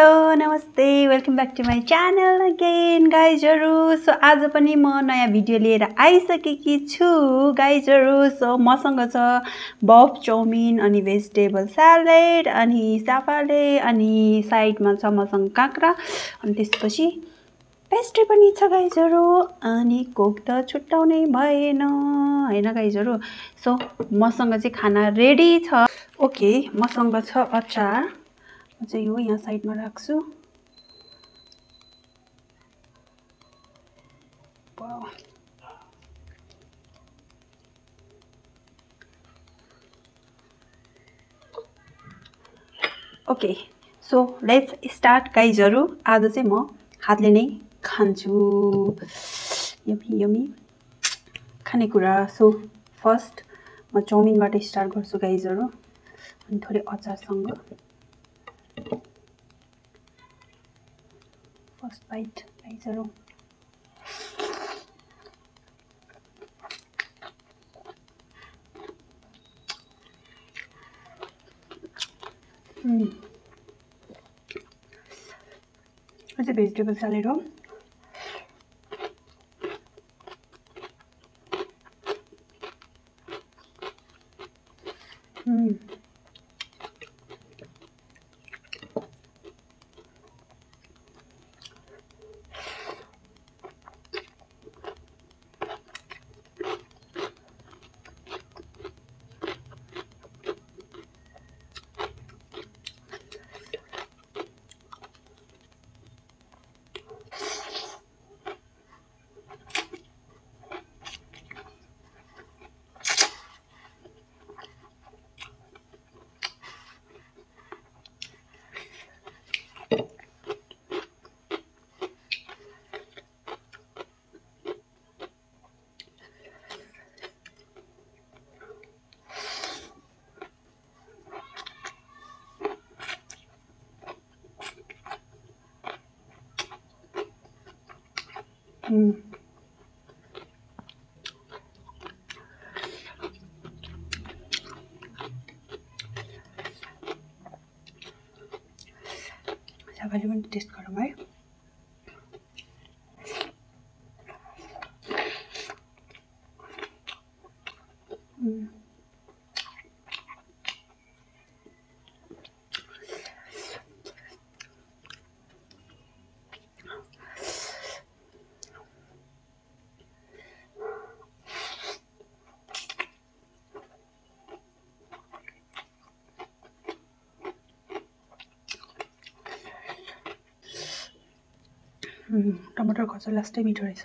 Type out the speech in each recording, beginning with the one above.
Hello नमस्ते welcome back to my channel again गाइजहरू so आज पनि म नयाँ भिडियो लिएर आइसकेकी छु गाइजहरू सो मसँग छ बफ चाउमिन अनि भेजिटेबल स्यालेड अनि स्याफाले अनि साइडमा छ मसँग काँक्रा अनि त्यसपछि पेस्ट्री पनि छ गाइजहरू अनि कोक त छुट्याउनै भएन होइन गाइजहरू सो मसँग चाहिँ खाना रेडी छ। ओके मसँग छ अचार। चाहिँ यो यहाँ साइडमा राख्छु। ओके सो लेट्स स्टार्ट गाइजहरू आज चाहिँ म हातले नै खान्छु। यमी यमी खानेकुरा। सो फर्स्ट म चाउमिनबाट स्टार्ट गर्छु गाइजहरू अनि थोरै अचारसँग। फर्स्ट बाइट गाइजहरू चाहिँ भेजिटेबल स्यालेड हो Mm. Mm. सबैले पनि टेस्ट गरौँ है টমেটোর খসা লাস্টে মিট হয়েছে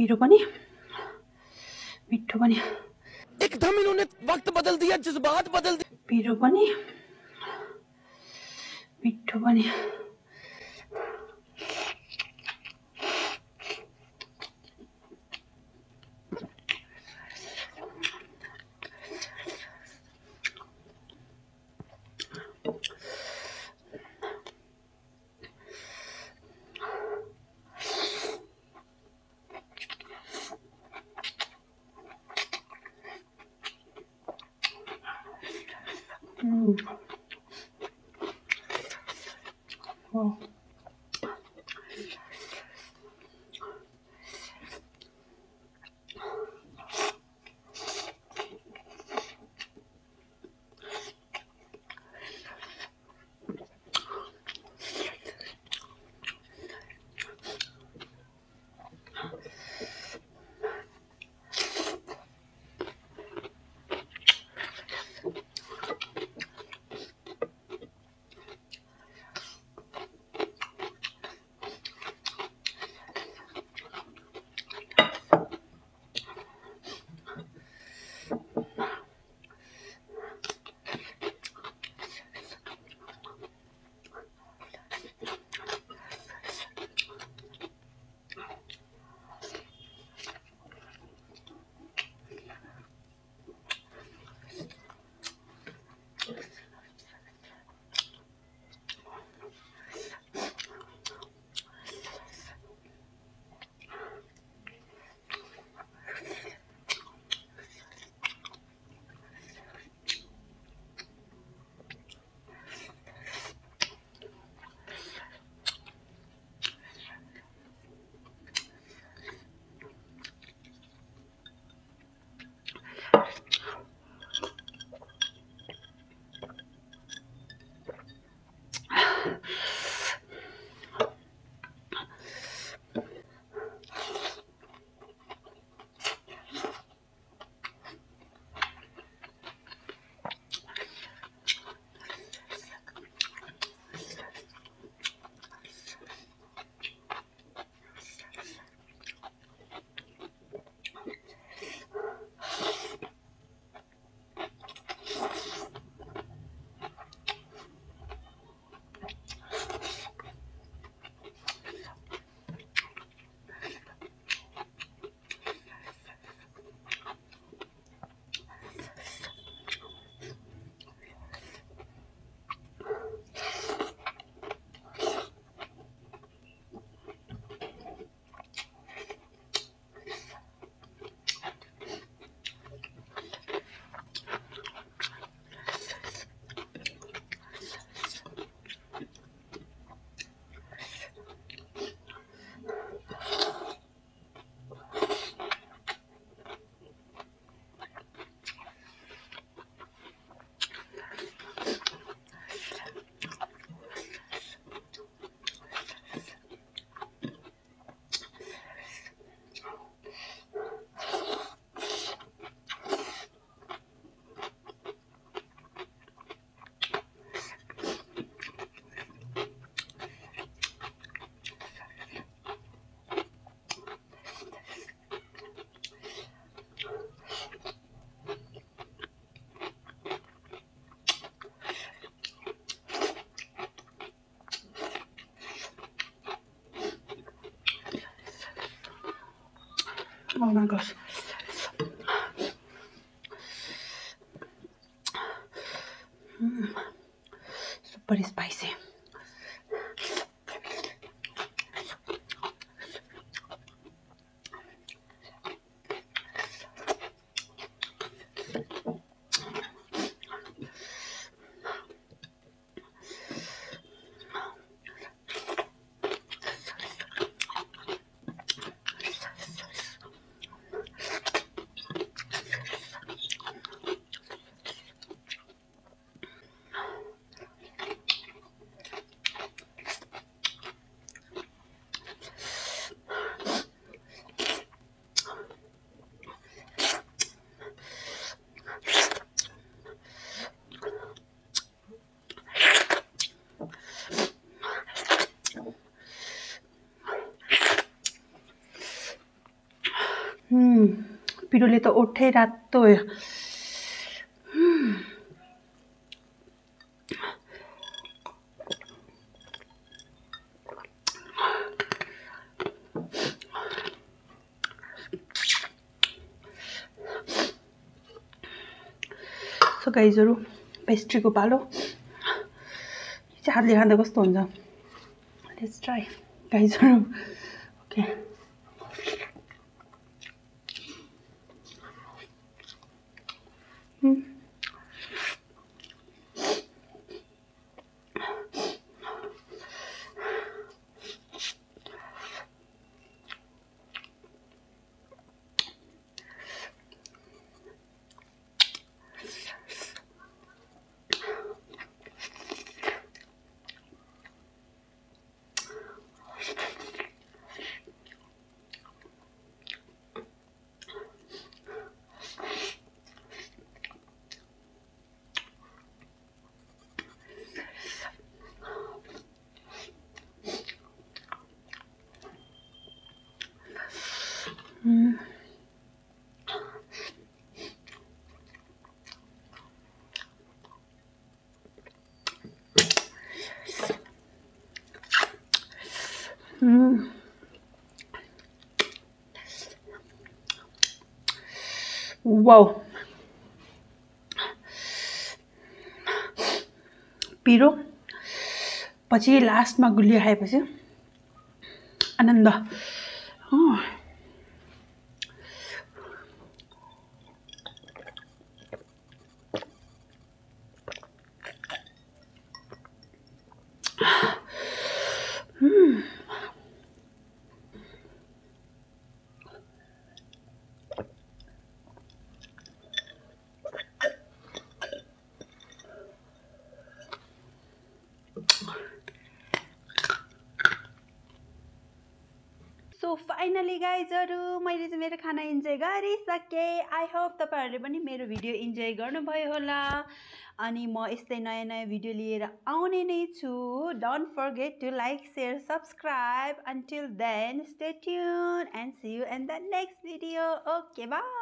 पिरो पनि मिठो पनि। एकदम इन्होंने वक्त बदल दिया जज्बात बदल दिए पिरो पनि मिठो पनि। Oh. Oh my gosh. Mm. Super spicy. उम्, पिरोले त ओठै रातो भयो सो गाइजहरू पेस्ट्रीको पालो यो चाहिँ हातले खाँदा कस्तो हुन्छ लेट्स ट्राई गाइजहरू ओके वाउ पिरो पछि लास्टमा गुलियो खाएपछि आनन्द। सो फाइनली गाइजहरू मैले चाहिँ मेरो खाना इन्जोय गरिसकेँ। आई होप तपाईँहरूले पनि मेरो भिडियो इन्जोय गर्नुभयो होला। अनि म यस्तै नयाँ नयाँ भिडियो लिएर आउने नै छु। Don't forget to like share subscribe until then stay tune and see you in the next video okay bye